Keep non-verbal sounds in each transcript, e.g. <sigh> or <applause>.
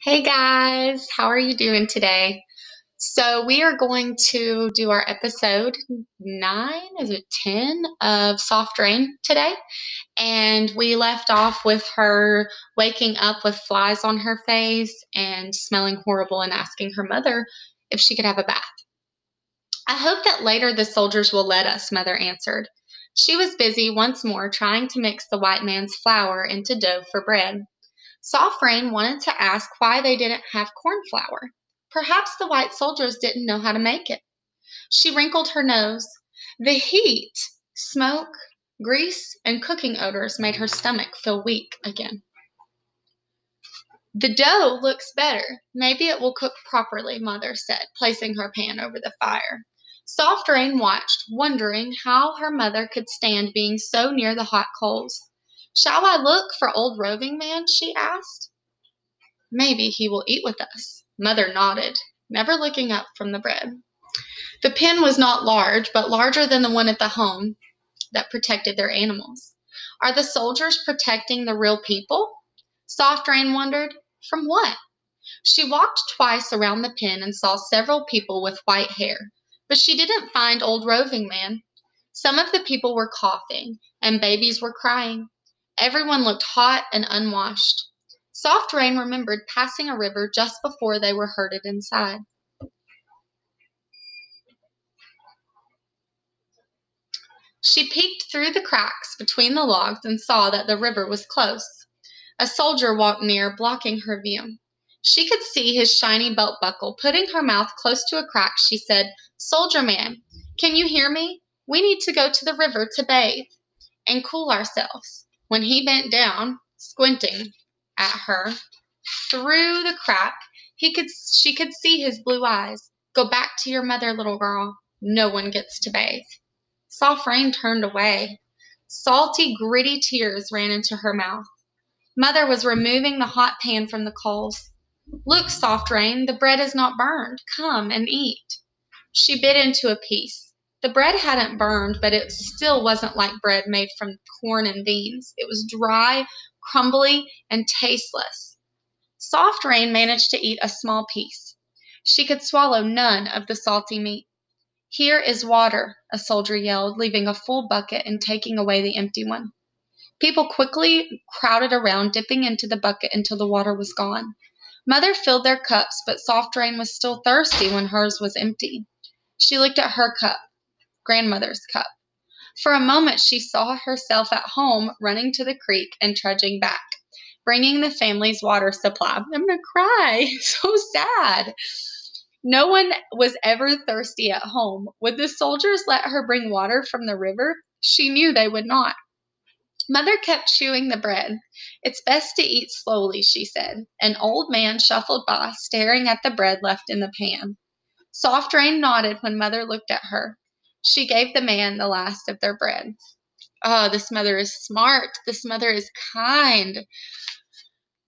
Hey guys, how are you doing today? So, we are going to do our episode nine, is it 10 of Soft Rain today? And we left off with her waking up with flies on her face and smelling horrible and asking her mother if she could have a bath. I hope that later the soldiers will let us, Mother answered. She was busy once more trying to mix the white man's flour into dough for bread. Soft Rain wanted to ask why they didn't have corn flour. Perhaps the white soldiers didn't know how to make it. She wrinkled her nose. The heat, smoke, grease, and cooking odors made her stomach feel weak again. The dough looks better. Maybe it will cook properly, Mother said, placing her pan over the fire. Soft Rain watched, wondering how her mother could stand being so near the hot coals. Shall I look for old roving man? she asked. Maybe he will eat with us. Mother nodded, never looking up from the bread. The pen was not large, but larger than the one at the home that protected their animals. Are the soldiers protecting the real people? Soft Rain wondered. From what? She walked twice around the pen and saw several people with white hair, but she didn't find old roving man. Some of the people were coughing, and babies were crying. Everyone looked hot and unwashed. Soft Rain remembered passing a river just before they were herded inside. She peeked through the cracks between the logs and saw that the river was close. A soldier walked near, blocking her view. She could see his shiny belt buckle. Putting her mouth close to a crack, she said, Soldier man, can you hear me? We need to go to the river to bathe and cool ourselves. When he bent down, squinting at her through the crack, he could she could see his blue eyes. Go back to your mother, little girl. No one gets to bathe. Soft Rain turned away. Salty, gritty tears ran into her mouth. Mother was removing the hot pan from the coals. Look, Soft Rain, the bread is not burned. Come and eat. She bit into a piece. The bread hadn't burned, but it still wasn't like bread made from corn and beans. It was dry, crumbly, and tasteless. Soft Rain managed to eat a small piece. She could swallow none of the salty meat. Here is water, a soldier yelled, leaving a full bucket and taking away the empty one. People quickly crowded around, dipping into the bucket until the water was gone. Mother filled their cups, but Soft Rain was still thirsty when hers was empty. She looked at her cup, grandmother's cup. For a moment, she saw herself at home running to the creek and trudging back, bringing the family's water supply. I'm going to cry. <laughs> So sad. No one was ever thirsty at home. Would the soldiers let her bring water from the river? She knew they would not. Mother kept chewing the bread. It's best to eat slowly, she said. An old man shuffled by, staring at the bread left in the pan. Soft Rain nodded when Mother looked at her. She gave the man the last of their bread. Oh, this mother is smart. This mother is kind.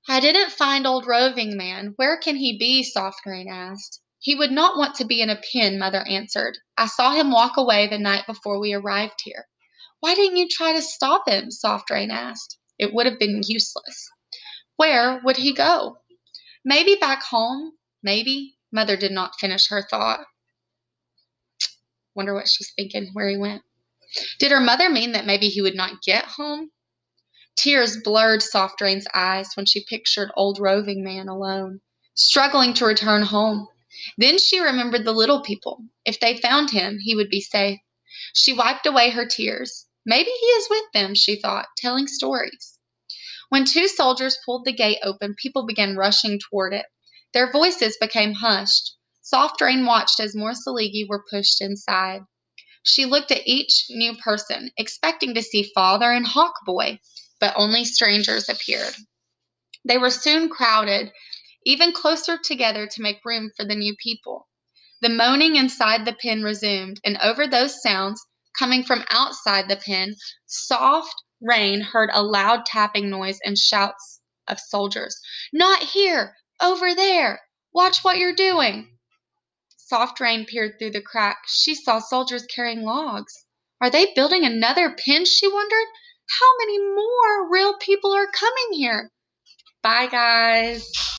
I didn't find old roving man. Where can he be? Soft Rain asked. He would not want to be in a pen, Mother answered. I saw him walk away the night before we arrived here. Why didn't you try to stop him? Soft Rain asked. It would have been useless. Where would he go? Maybe back home. Maybe. Mother did not finish her thought. Wonder what she's thinking, where he went. Did her mother mean that maybe he would not get home? Tears blurred Soft Rain's eyes when she pictured old roving man alone, struggling to return home. Then she remembered the little people. If they found him, he would be safe. She wiped away her tears. Maybe he is with them, she thought, telling stories. When two soldiers pulled the gate open, people began rushing toward it. Their voices became hushed. Soft Rain watched as more Tsalagi were pushed inside. She looked at each new person, expecting to see Father and Hawk Boy, but only strangers appeared. They were soon crowded, even closer together to make room for the new people. The moaning inside the pen resumed, and over those sounds, Coming from outside the pen, Soft Rain heard a loud tapping noise and shouts of soldiers. Not here! Over there! Watch what you're doing! Soft Rain peered through the crack. She saw soldiers carrying logs. Are they building another pen? She wondered. How many more real people are coming here? Bye, guys.